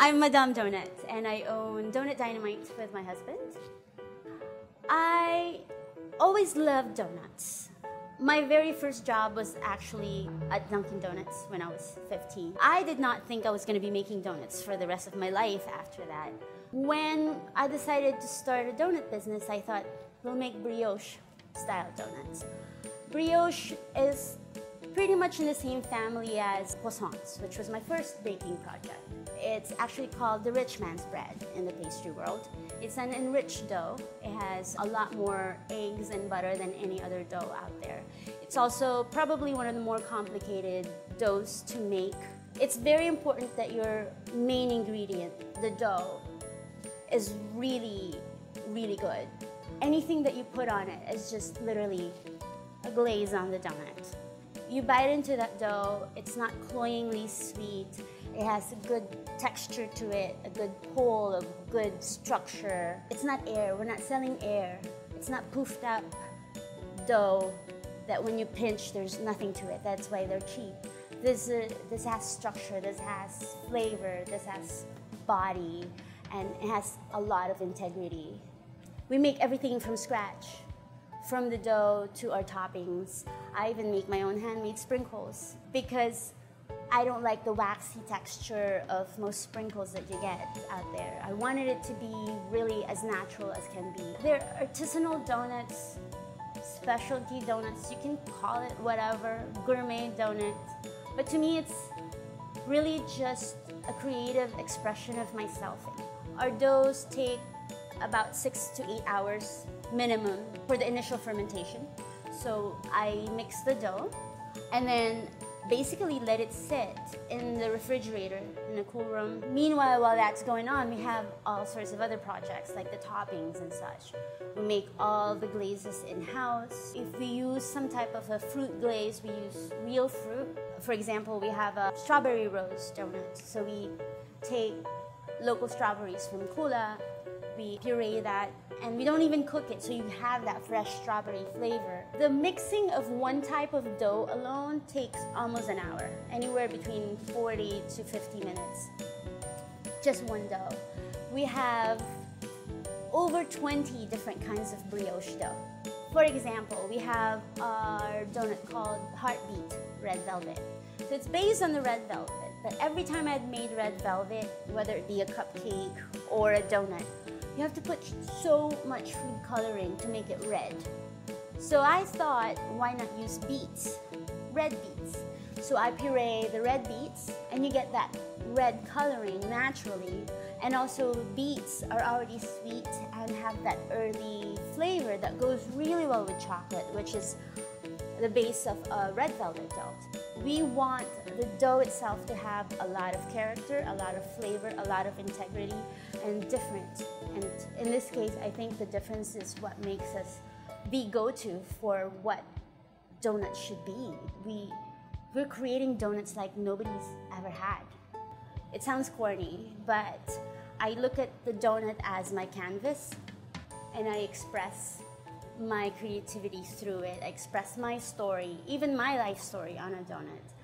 I'm Madame Donut, and I own Donut Dynamite with my husband. I always loved donuts. My very first job was actually at Dunkin' Donuts when I was 15. I did not think I was going to be making donuts for the rest of my life after that. When I decided to start a donut business, I thought we'll make brioche style donuts. Brioche is pretty much in the same family as croissants, which was my first baking project. It's actually called the rich man's bread in the pastry world. It's an enriched dough. It has a lot more eggs and butter than any other dough out there. It's also probably one of the more complicated doughs to make. It's very important that your main ingredient, the dough, is really, really good. Anything that you put on it is just literally a glaze on the donut. You bite into that dough, it's not cloyingly sweet. It has a good texture to it, a good pull, a good structure. It's not air, we're not selling air. It's not poofed up dough that when you pinch, there's nothing to it. That's why they're cheap. This, uh, this has structure, this has flavor, this has body, and it has a lot of integrity. We make everything from scratch from the dough to our toppings. I even make my own handmade sprinkles because I don't like the waxy texture of most sprinkles that you get out there. I wanted it to be really as natural as can be. They're artisanal donuts, specialty donuts, you can call it whatever, gourmet donuts. But to me, it's really just a creative expression of myself. Our doughs take about six to eight hours minimum for the initial fermentation. So I mix the dough and then basically let it sit in the refrigerator in a cool room. Meanwhile, while that's going on, we have all sorts of other projects like the toppings and such. We make all the glazes in-house. If we use some type of a fruit glaze, we use real fruit. For example, we have a strawberry rose donut. So we take local strawberries from Kula, we puree that and we don't even cook it so you have that fresh strawberry flavor. The mixing of one type of dough alone takes almost an hour, anywhere between 40 to 50 minutes. Just one dough. We have over 20 different kinds of brioche dough. For example, we have our donut called Heartbeat Red Velvet. So it's based on the red velvet, but every time I'd made red velvet, whether it be a cupcake or a donut, you have to put so much food coloring to make it red. So I thought, why not use beets, red beets? So I puree the red beets and you get that red coloring naturally. And also beets are already sweet and have that early flavor that goes really well with chocolate, which is the base of a red velvet dough. We want the dough itself to have a lot of character, a lot of flavor, a lot of integrity, and different. And in this case, I think the difference is what makes us the go-to for what donuts should be. We, we're creating donuts like nobody's ever had. It sounds corny, but I look at the donut as my canvas and I express my creativity through it. Express my story, even my life story on a donut.